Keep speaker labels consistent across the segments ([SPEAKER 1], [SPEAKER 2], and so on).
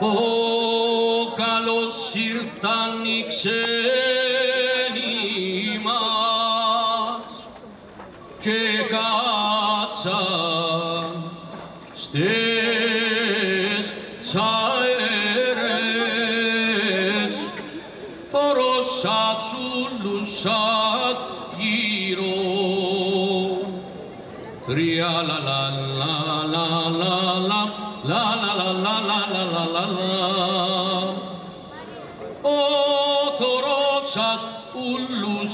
[SPEAKER 1] Ο καλος ήρθαν οι ξένοι μας και κάτσαν στις τσαέρες. Φοροσασούλουσαν γύρω. Τρία λαλά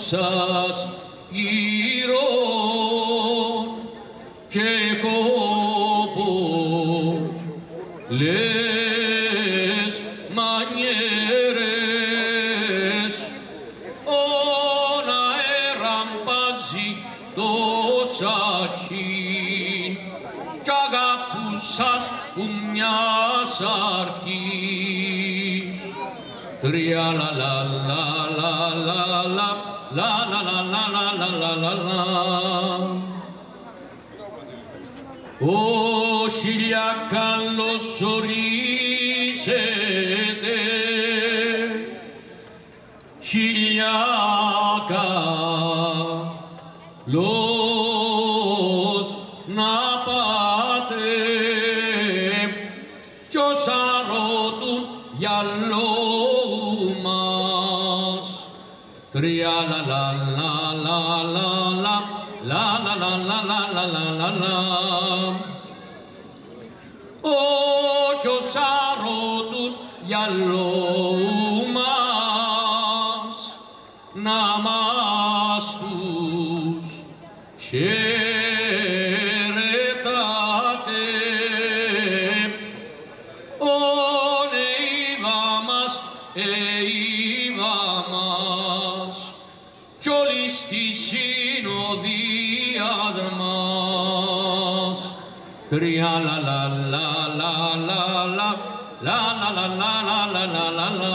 [SPEAKER 1] So. la la la la la la. Oh, Sorrisete Oh, Josaro, saro yallo Kriya la la la la la la la la la la la la la la la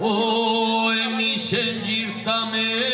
[SPEAKER 1] O emi senjirtame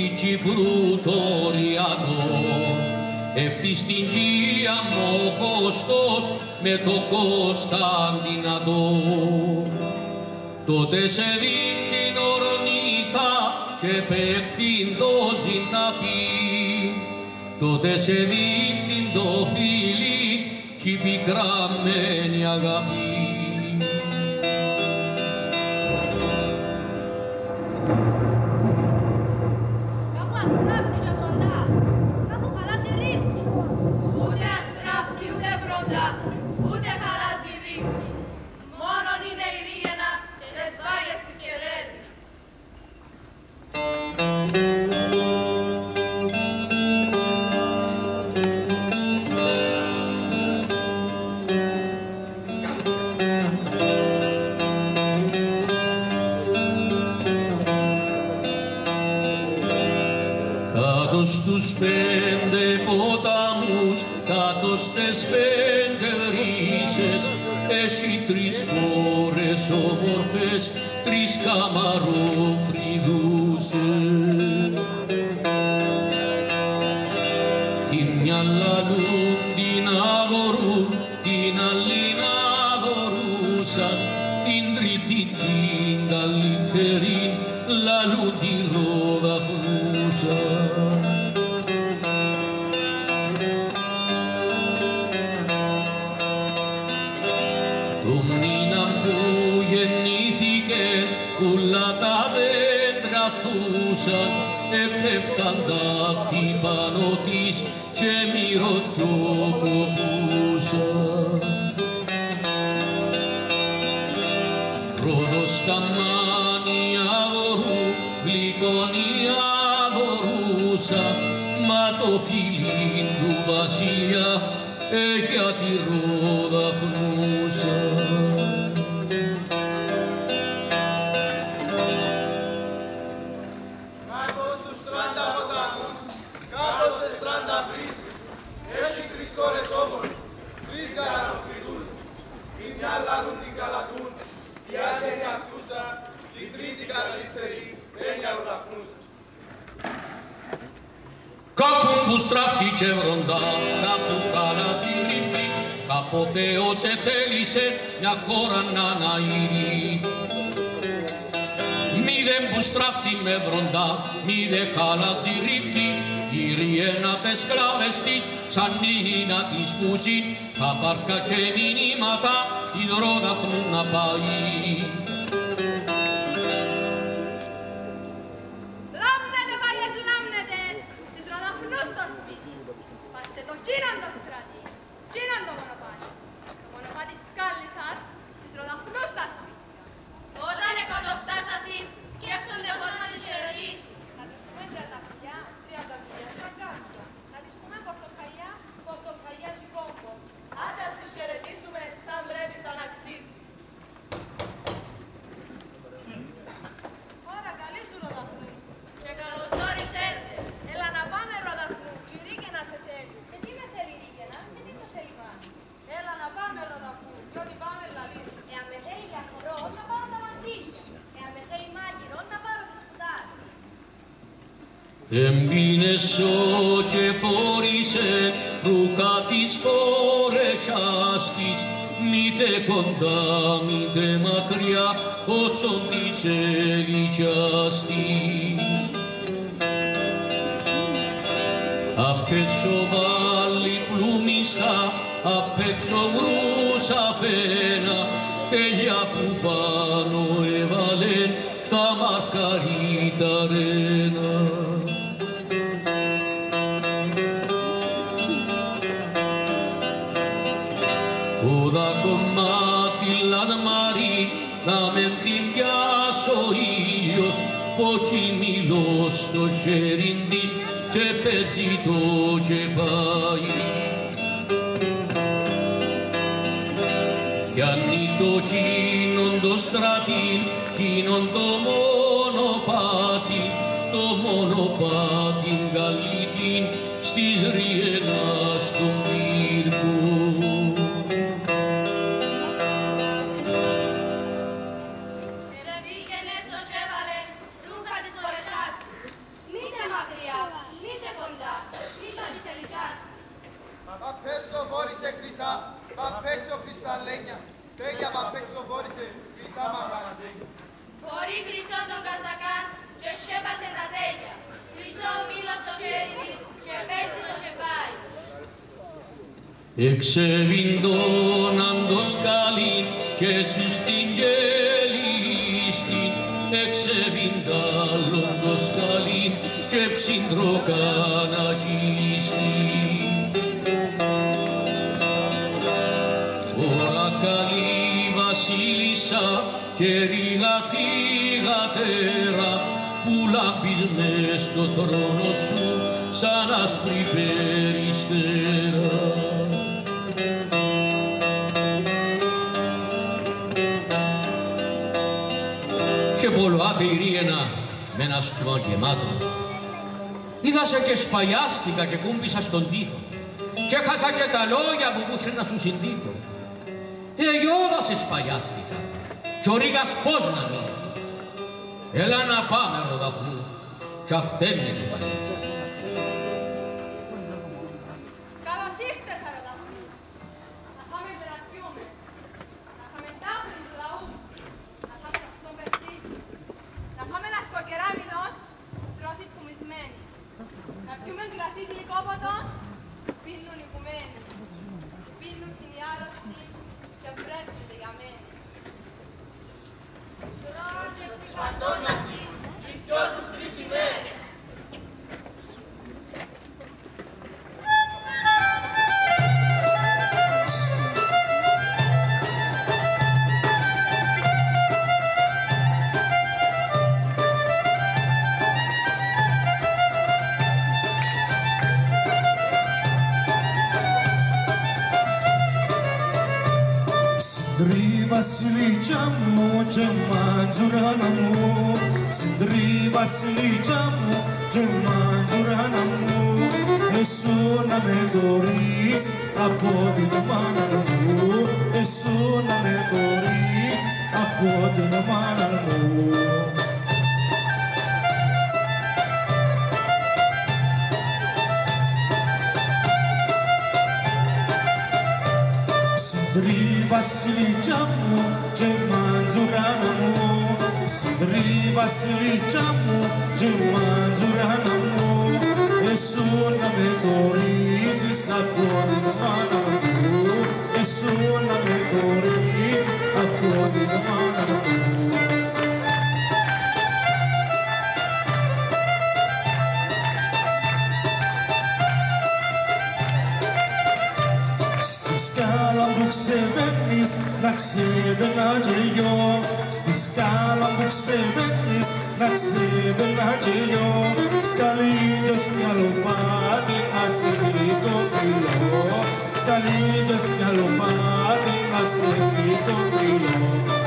[SPEAKER 1] τη Κύπρου τοριανό. την στην μου ο
[SPEAKER 2] Κωστός με το
[SPEAKER 1] Κωνσταντινατό. Τότε σε δίχτην ορνίκα και παίχνει το ζυνταπή. Τότε σε δίνει το φίλι και πικραμένη αγάπη. Την μια λαλούν, την αγορούν, την άλλη να έχει τη ρόδα φνούσαν.
[SPEAKER 3] Κάτω στους τράντα ποταμούς, κάτω σε στράντα βρίσκει. Έχει τρεις κόρες όμως, τρεις γαλανοφρυδούς. Η μια λαλούν την καλατούν, η άλλη είναι αυτούσα, η τρίτη καλύτερη είναι αλλοδαφνούσα.
[SPEAKER 1] Κάπου που στράφτηκε βροντά, κάπου καλάθι ρίχνει, κάποτε ως ετέλησε μια χώρα να αναήρει. Μη δεν που στράφτει με βροντά, μη δε χάλαθι ρίχνει, γυριένα τες κλάβες της, σαν να της πούσει, τα πάρκα και μηνύματα, η δρότα να πάει.
[SPEAKER 4] Λάμνετε, παλιές, λάμνετε. Στις ροδαφνούς στο σπίτι. Πάρτε το κίναν το στράτη. Κίναν το μονοπάτι. Το μονοπάτι βγάλει σας στις ροδαφνούς στα σπίτι.
[SPEAKER 2] Όταν εκατοφτάσασαι, σκέφτονται πώς να τους χαιρετήσουν.
[SPEAKER 4] Να τους πούμε τριανταφυλιά, τριανταφυλιά και αγκάθια. Να τις πούμε πορτοκαλιά, πορτοκαλιά σιπόμπο.
[SPEAKER 5] Άντε ας τις χαιρετήσουμε σαν πρέπει σαν αξίζει.
[SPEAKER 4] Ωρα, καλή σου ροδαφνού.
[SPEAKER 2] Και καλώς όρισετε.
[SPEAKER 4] Έλα να πάμε ροδαφνού, κι η Ρίγαινα σε θέλει. Και τι με θέλει η Ρίγαινα, και τι το θέλει μάνα. Έλα να πάμε ροδαφνού, κι ό,τι πάμε λαλή σου. Εάν με θέλει για χορό, να πάρω τα μαντήλια. Εάν με θέλει μάγειρο, να πάρω τις σκουτάρες.
[SPEAKER 1] Εμπίνεσο και φόρησε ρούχα της φόρεσας της μήτε κοντά μήτε μακριά όσο της ελικιάς της. Το μονοπάτι, το μονοπάτι καλύτην στις ριένας στον πύρκο.
[SPEAKER 2] Και πήγαινε στο τσέβαλε ρούχα της φορεσάς. Μήτε μακριά, μήτε κοντά, πίσω της ελικιάς.
[SPEAKER 3] Απ' έξω φόρησε χρυσά, απ' έξω κρυσταλλένια. Τέλεια απ' έξω φόρησε χρυσά μαγαραντένια.
[SPEAKER 2] Φορεί χρυσό τον καζακάν και σέπασε τα τέλεια. Χρυσό μήλο στο χέρι της και παίζει το τσεπάι.
[SPEAKER 1] Εξεβιντώναν το σκάλι και σου στην γελίστη εξεβιντάλλον το σκάλι και ψυντροκανακίστη. Ωρα καλή βασίλισσα και ρίγα θυγατέρα που λάμπεις μες στο θρόνο σου σαν άσπρη περιστέρα. Και πολλοάτε η ρίαινα με ένα στόμα γεμάτο. Είδασα και σπαλιάστηκα και κούμπησα στον τοίχο. και έχασα και τα λόγια που μπορούσε να σου συντύχω. Εγιώδα σε σπαγιάστηκα και ο Ρίγας πώς να μείνει. Έλα να πάμε ροδαφνού κι αυτέμει το
[SPEAKER 3] Συντρί βασιλίτσα μου και μαντζουράνα μου Συντρί βασιλίτσα μου και μαντζουράνα μου Εσώ να με χωρίσεις από την μάνα μου Εσώ να με χωρίσεις από την μάνα μου Συντρί βασιλίτσα μου και μαντζουράνα μου Συντρί βασιλίτσα μου και μαντζουράνα μου Εσώ να με χωρίσεις από την μάνα μου Εσώ να με χωρίσεις από την μάνα μου σκάλα που ξεβαίνεις να ξεβαινά και γιο Στη σκάλα που ξεβαίνεις να ξεβαινά και γιο Σκαλίδιος μυαλοπάτι να σε το φιλό. Σκαλίδιος μυαλοπάτι να σε το φιλό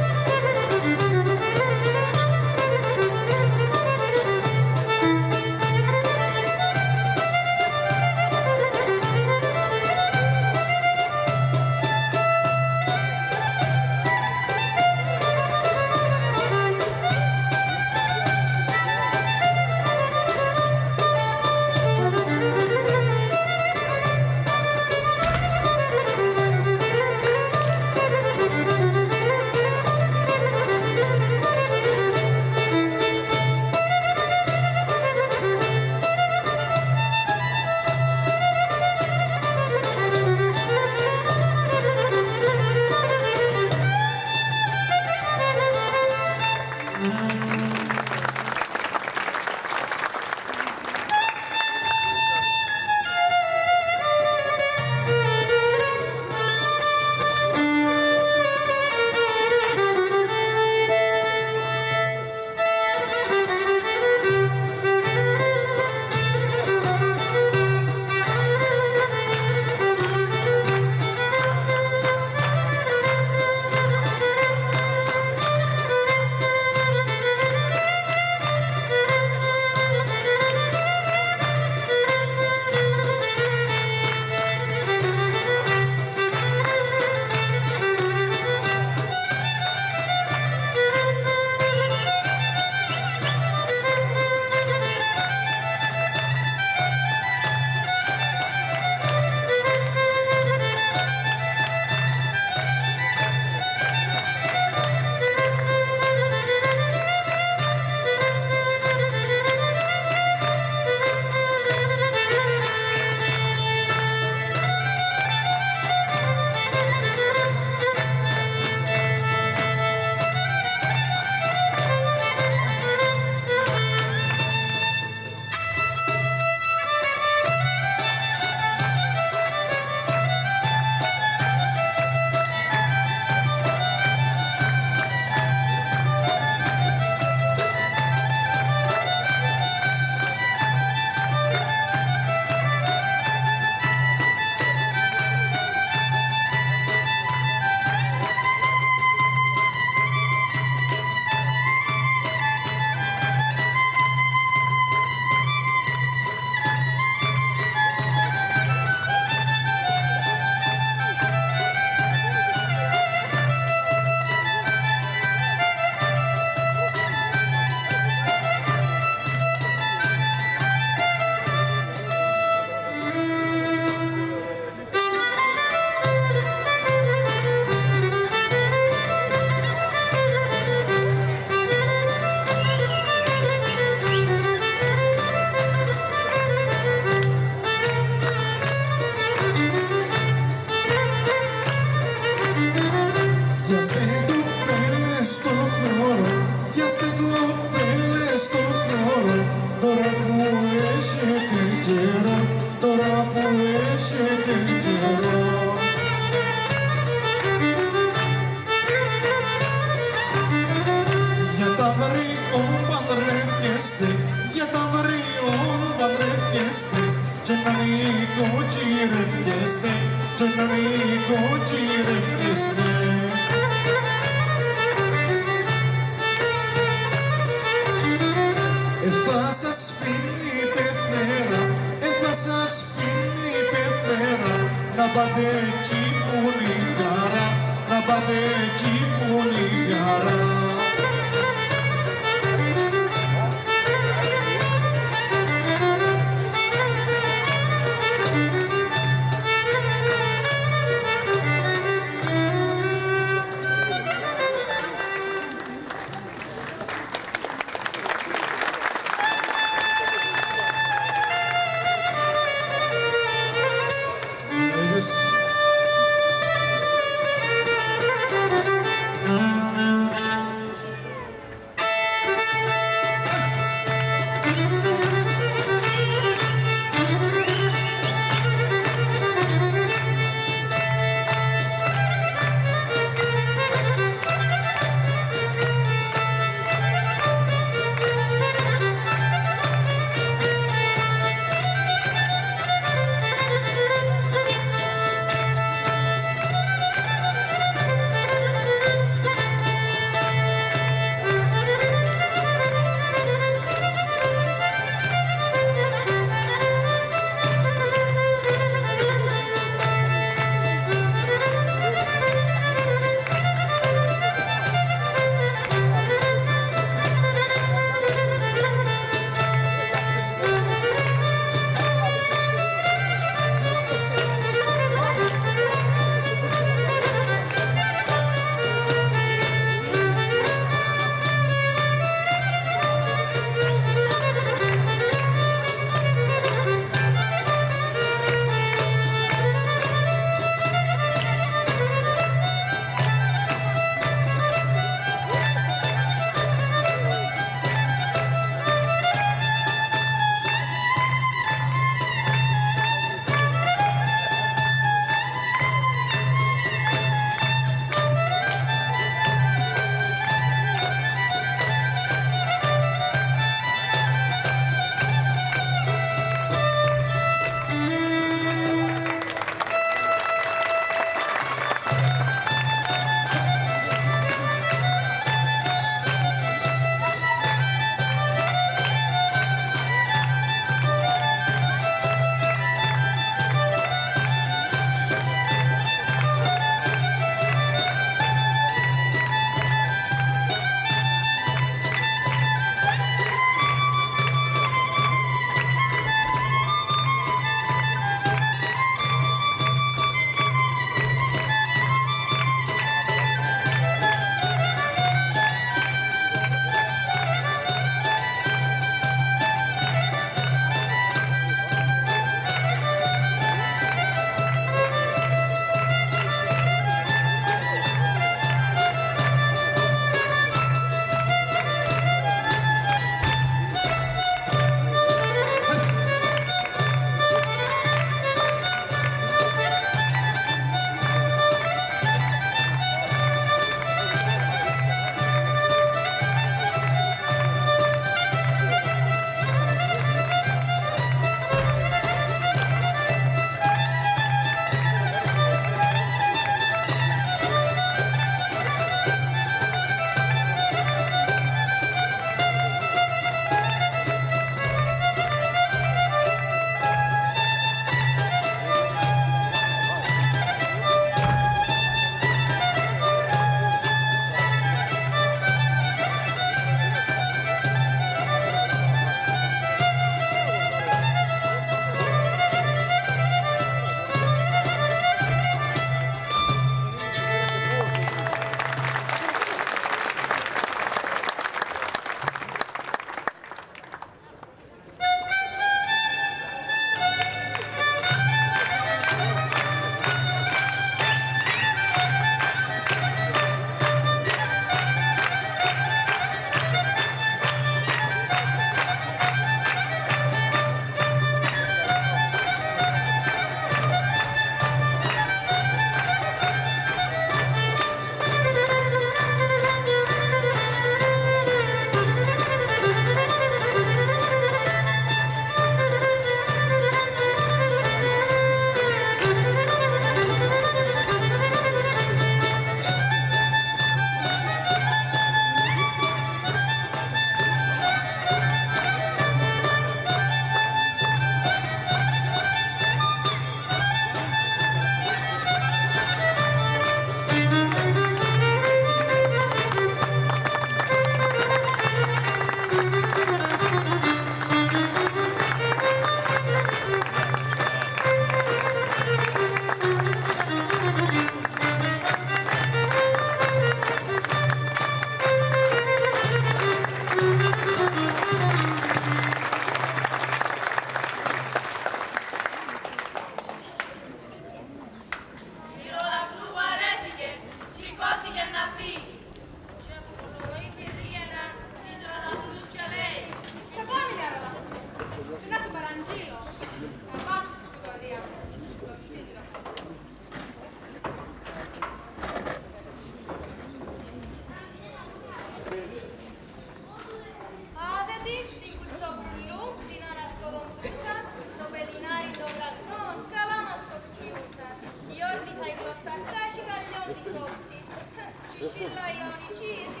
[SPEAKER 6] η Σίλα η
[SPEAKER 4] Αιωνική έχει.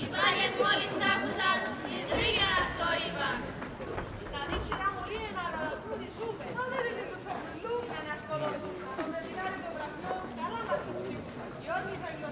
[SPEAKER 2] Οι
[SPEAKER 4] τις είναι το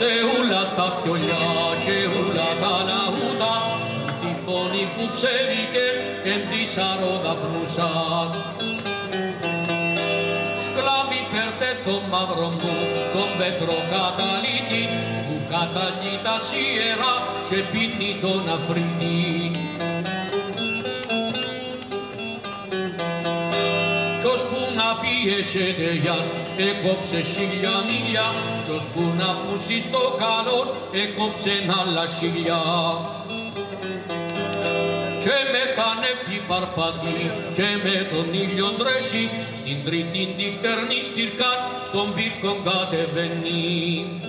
[SPEAKER 2] Δώστε ούλα τα φτιολιά και
[SPEAKER 4] ούλα τα λαούτα τη φωνή
[SPEAKER 3] που
[SPEAKER 1] ξέβηκε εν τη σαρόδα φνούσα. Σκλάβοι φέρτε τον μαύρο μου, τον πέτρο καταλήτη που καταλύει τα σιέρα και πίνει τον Αφρική. Να πιέσετε για έκοψε χίλια μίλια, ποιος που να πούσει στο καλό έκοψε άλλα χίλια. Και με τα νεύτη παρπατή και με τον ήλιο τρέχει, στην τρίτη νυχτερνή στυρκάν στον πύρκον κατεβαίνει.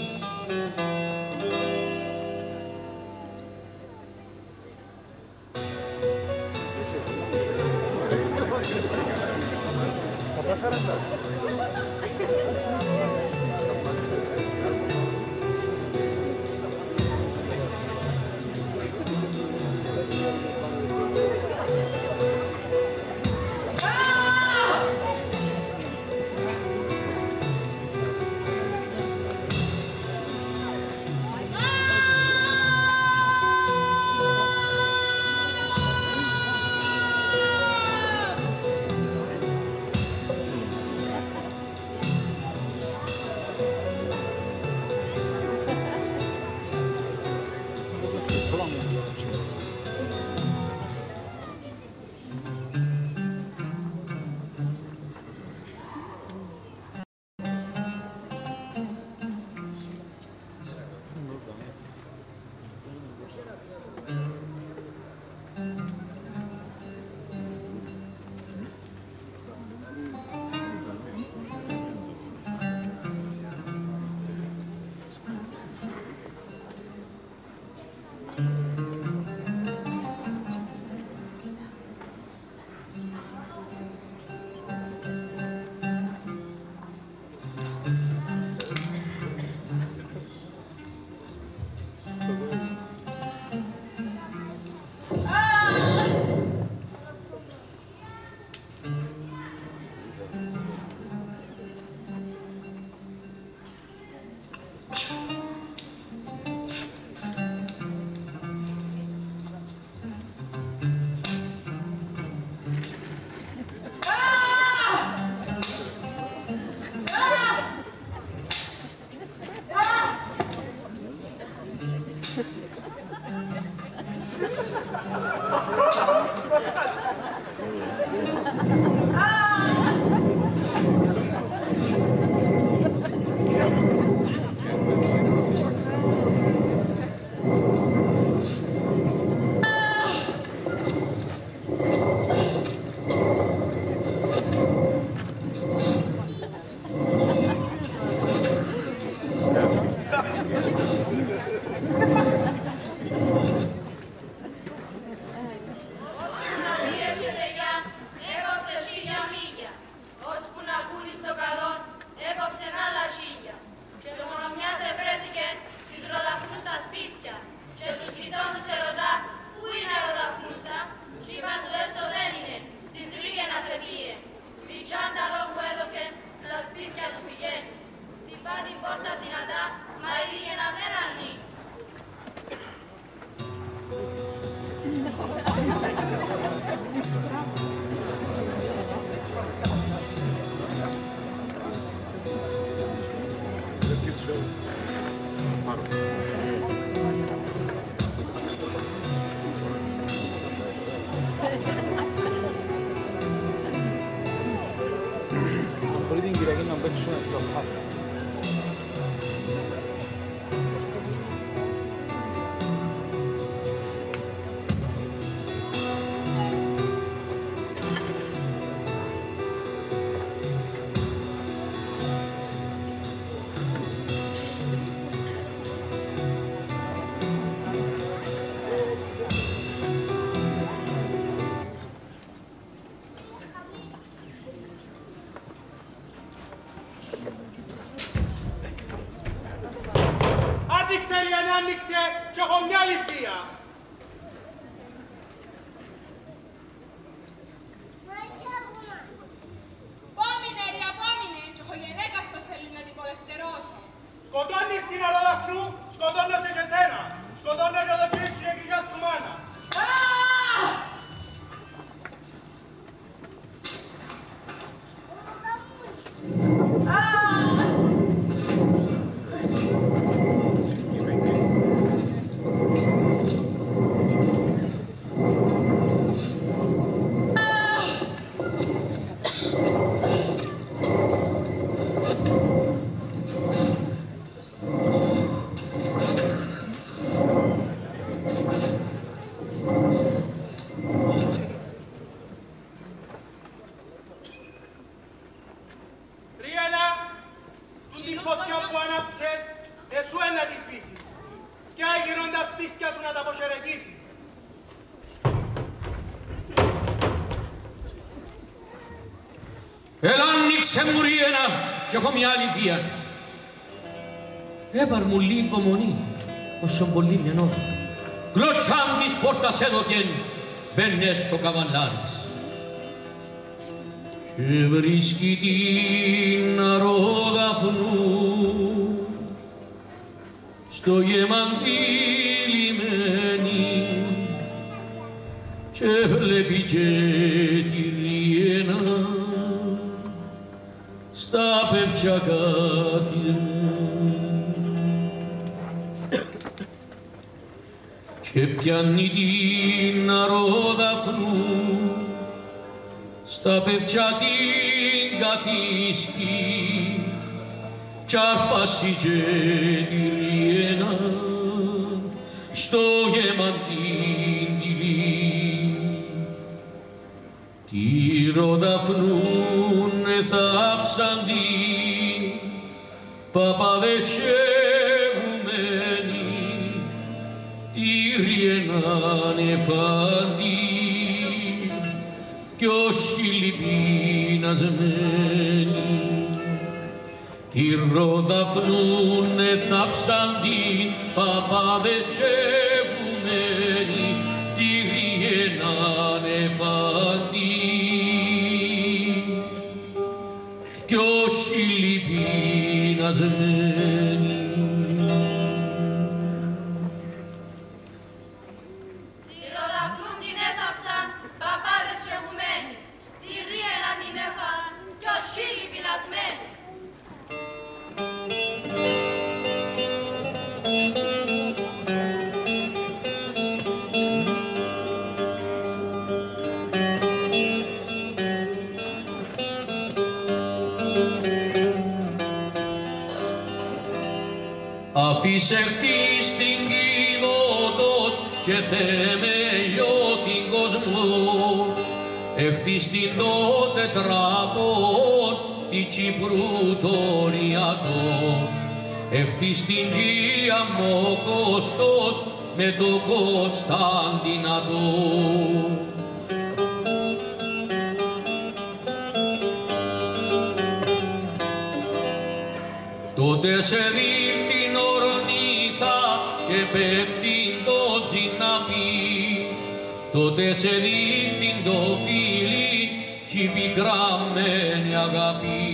[SPEAKER 1] Yeah. Ριένα και έχω μια άλλη βία. Έπαρ μου λίγο υπομονή, όσο πολύ μια ώρα. Γλωτσάν της πόρτας έδωκεν, μπαίνες ο καβαλάρης. Και βρίσκει την αρόδαφνου στο γεμαντή λιμένη και βλέπει και τη στα πεύτσια και πιάνει την αρόδαφνου στα πεύτσια την καθίσκει κι άρπαση και τη ριένα στο γεμαντήν τη ροδαφνούν θάψαντι παπαδετσεγουμένη τη ριέναν εφάντη κι όσοι λυπήνασμένοι τη ροδαφνούν θάψαντι παπαδετσεγουμένη
[SPEAKER 2] yazını
[SPEAKER 1] Αφήσε χτίς την κύδωτος και θεμελιώ την κοσμό Εχτίς την το τετράπον τη Κύπρου των Ιατών Εχτίς την γη Κωστός με το Κωνσταντινατό και πέφτει το ζυναπί. Τότε σε δίχτυν το φίλι κι η πικραμένη αγάπη.